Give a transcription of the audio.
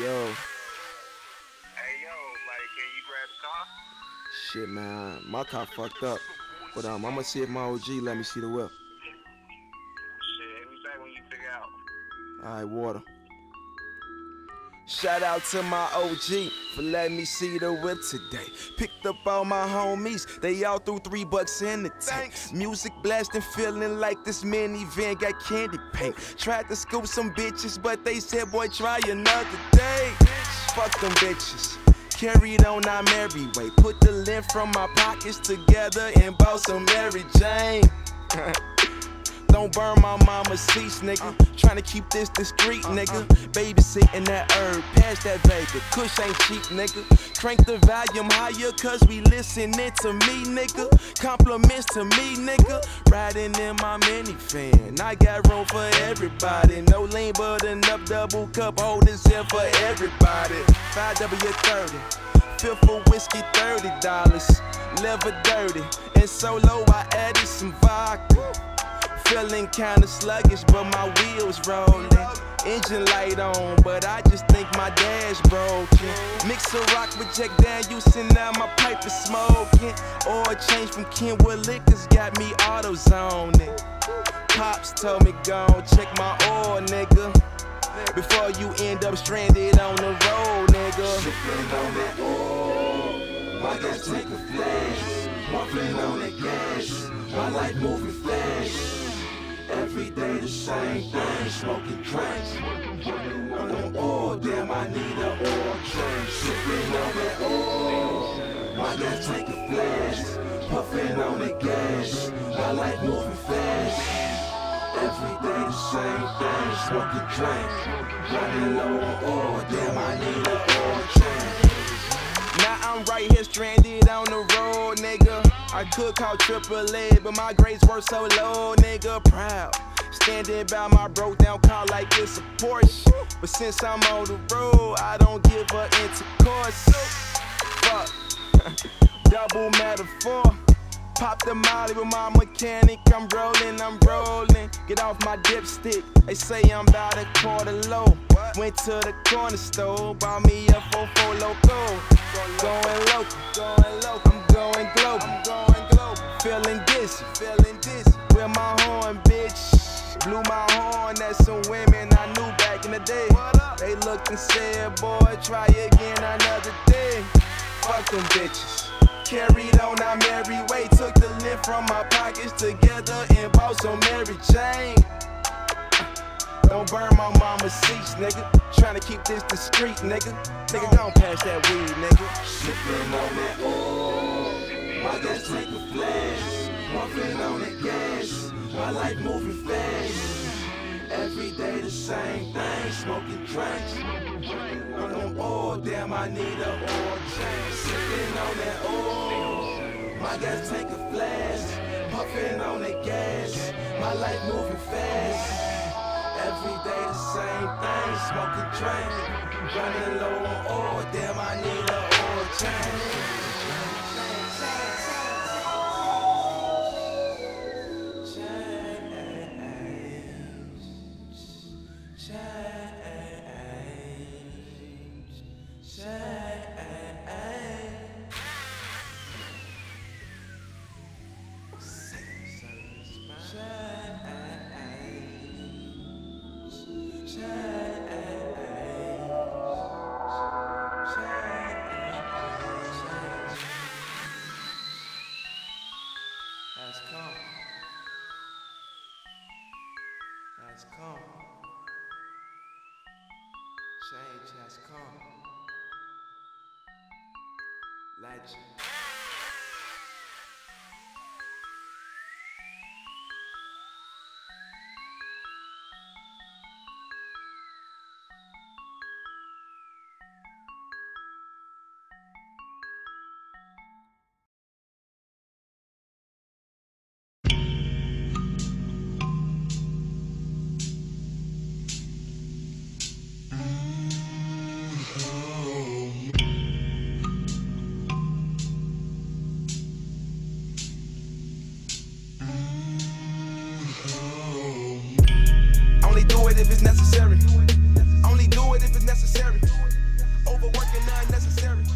Yo, Hey yo, like, can you grab the car? shit, man, my car fucked up. But um, I'm gonna see if my OG let me see the whip. Shit, hit me back when you figure out. Alright, water. Shout out to my OG for letting me see the whip today. Picked up all my homies, they all threw three bucks in the tank. Music blasting, feeling like this minivan got candy paint. Tried to scoop some bitches, but they said, boy, try another day. Fuck them bitches. Carried on our merry way. Put the lint from my pockets together and bought some Mary Jane. Don't burn my mama's seats, nigga. Tryna keep this discreet, uh-uh. nigga. Babysitting that herb, pass that Vega. Kush ain't cheap, nigga. Crank the volume higher, cause we listening to me, nigga. Compliments to me, nigga. Riding in my minifan. I got room for everybody. No lean, but enough double cup holders here for everybody. 5W30. Fifth for whiskey, $30. Liver dirty. And solo, I added some vodka. Feeling kinda sluggish, but my wheels rolling. Engine light on, but I just think my dash broken. Mix a rock with Jack Daniels, and now my pipe is smoking. Oil change from Kenwood Liquors got me auto zoning. Pops told me go check my oil, nigga. Before you end up stranded on the road, nigga. Sipping on that oil, my gas take a flash. Muffin on that gas, my life moving fast. Every day the same thing, smoking drinks. On oil, damn, I need a oil change. Sipping on that oil, my gas take a flash. Puffing on that gas, my life moving fast. Every day the same thing, smoking drinks. Running low on oil, damn, I need a oil change. I'm right here stranded on the road, nigga. I could call AAA, but my grades were so low, nigga. Proud. Standing by my broke down car like it's a Porsche. But since I'm on the road, I don't give a intercourse. Fuck. Double metaphor. Pop the molly with my mechanic. I'm rolling, I'm rolling. Get off my dipstick. They say I'm about a quarter low. Went to the corner store, bought me a 44 Loko. Going local, going local. I'm going global, I'm going global. Feeling dizzy, feeling dizzy. With my horn, bitch. Blew my horn at some women I knew back in the day. They looked and said, boy, try again another day. Fuck them bitches. Carried on our merry way, took the lint from my pockets together and bought some Mary Jane. Don't burn my mama's seats, nigga. Tryna keep this discreet, nigga. Nigga, don't pass that weed, nigga. Sipping on that oil, my gas take a flash. Puffing on that gas, my life moving fast. Every day the same thing, smoking drinks. On oil, damn, I need a oil change. Sipping on that oil, my gas take a flash. Puffing on that gas, my life moving fast. Every day the same thing, smoking drinks. Running low on oil, damn, I need a oil change. Has come. Has come. Change has come. Legend. do it if it's necessary. Only do it if it's necessary. Overworking unnecessary.